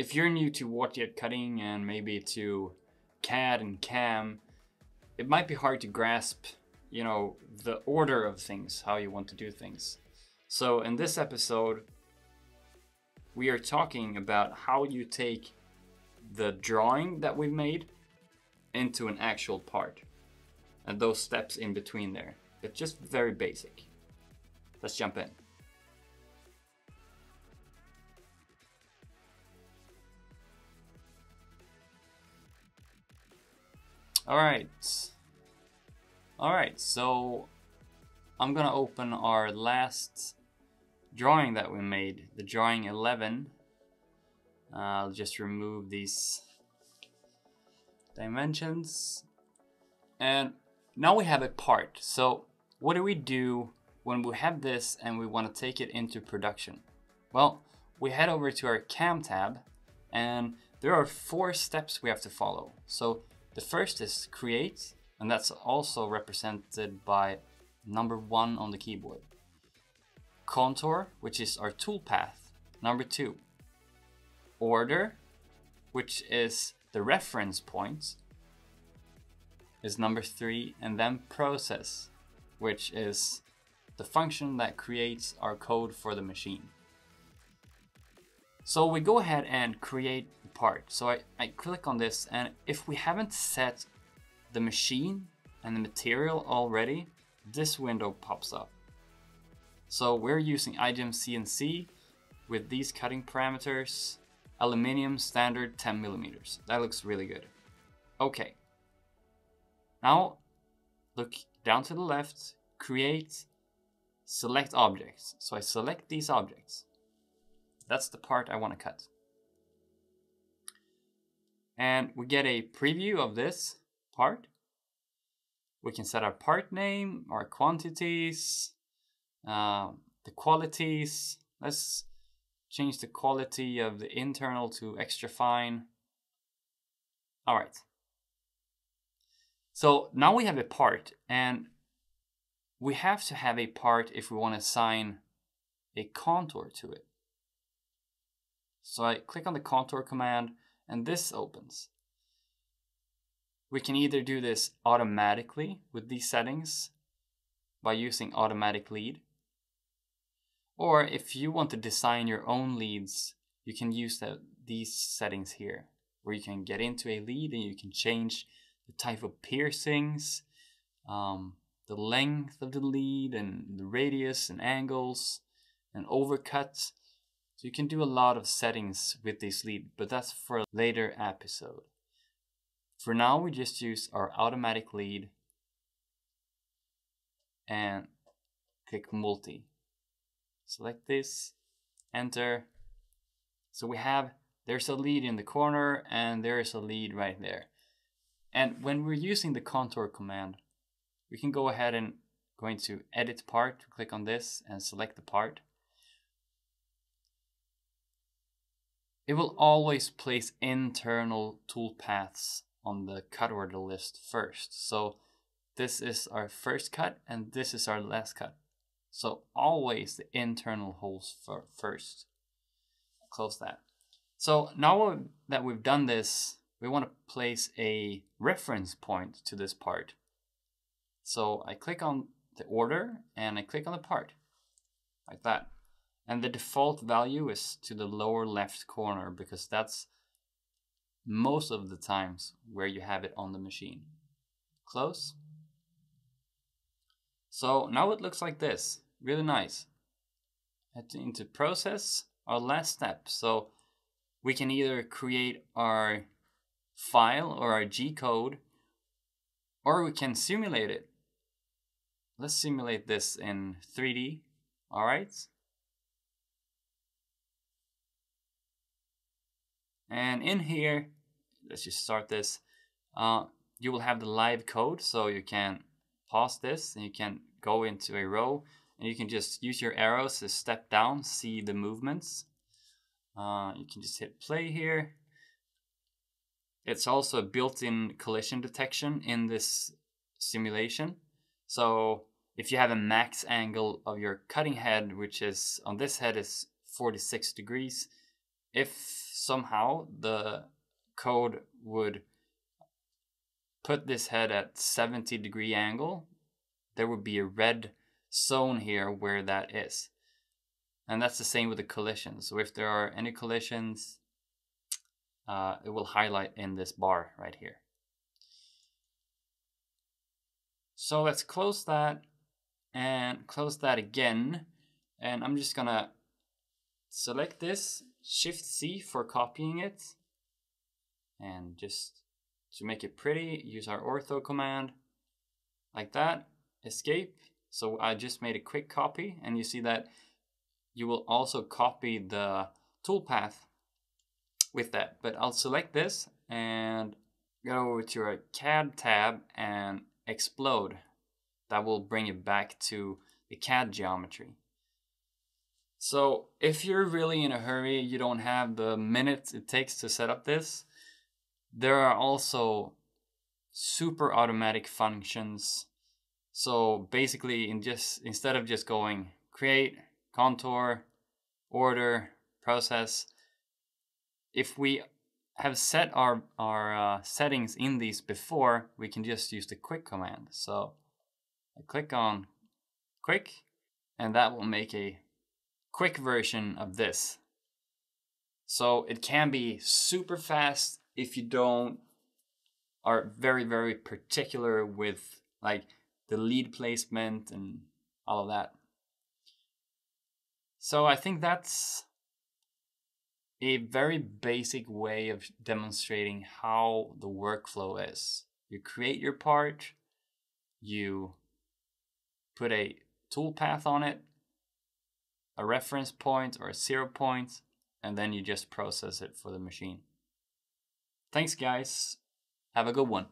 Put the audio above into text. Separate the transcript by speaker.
Speaker 1: if you're new to waterjet cutting and maybe to CAD and CAM, it might be hard to grasp, you know, the order of things, how you want to do things. So in this episode, we are talking about how you take the drawing that we've made into an actual part and those steps in between there. It's just very basic. Let's jump in. All right. All right, so I'm gonna open our last drawing that we made, the drawing 11. Uh, I'll just remove these dimensions. And now we have a part. So what do we do when we have this and we want to take it into production? Well, we head over to our cam tab and there are four steps we have to follow. So the first is create, and that's also represented by number one on the keyboard. Contour, which is our toolpath, number two. Order, which is the reference point, is number three, and then process, which is the function that creates our code for the machine. So we go ahead and create part. So I, I click on this and if we haven't set the machine and the material already, this window pops up. So we're using iGEM CNC with these cutting parameters, aluminium standard 10 millimeters. That looks really good. Okay. Now look down to the left, create, select objects. So I select these objects. That's the part I want to cut. And we get a preview of this part. We can set our part name, our quantities, uh, the qualities. Let's change the quality of the internal to extra fine. All right. So now we have a part and we have to have a part if we want to assign a contour to it. So I click on the contour command and this opens. We can either do this automatically with these settings by using automatic lead. Or if you want to design your own leads, you can use the, these settings here where you can get into a lead and you can change the type of piercings, um, the length of the lead and the radius and angles and overcuts so you can do a lot of settings with this lead, but that's for a later episode. For now, we just use our automatic lead and click multi. Select this, enter. So we have, there's a lead in the corner and there is a lead right there. And when we're using the contour command, we can go ahead and go into edit part, click on this and select the part. It will always place internal toolpaths on the cut order list first. So this is our first cut and this is our last cut. So always the internal holes first. Close that. So now that we've done this, we want to place a reference point to this part. So I click on the order and I click on the part like that. And the default value is to the lower left corner because that's most of the times where you have it on the machine. Close. So now it looks like this, really nice. Head into process, our last step. So we can either create our file or our G code, or we can simulate it. Let's simulate this in 3D, all right? And in here, let's just start this. Uh, you will have the live code, so you can pause this and you can go into a row and you can just use your arrows to step down, see the movements. Uh, you can just hit play here. It's also built-in collision detection in this simulation. So if you have a max angle of your cutting head, which is on this head is 46 degrees, if somehow the code would put this head at 70 degree angle, there would be a red zone here where that is. And that's the same with the collisions. So if there are any collisions, uh, it will highlight in this bar right here. So let's close that and close that again. And I'm just gonna select this, Shift C for copying it. And just to make it pretty, use our ortho command like that, escape. So I just made a quick copy and you see that you will also copy the toolpath with that. But I'll select this and go over to our CAD tab and explode. That will bring it back to the CAD geometry. So if you're really in a hurry, you don't have the minutes it takes to set up this, there are also super automatic functions. So basically in just instead of just going create, contour, order, process, if we have set our, our uh, settings in these before, we can just use the quick command. So I click on quick and that will make a quick version of this. So it can be super fast if you don't are very very particular with like the lead placement and all of that. So I think that's a very basic way of demonstrating how the workflow is. You create your part, you put a toolpath on it, a reference point or a zero point, and then you just process it for the machine. Thanks, guys. Have a good one.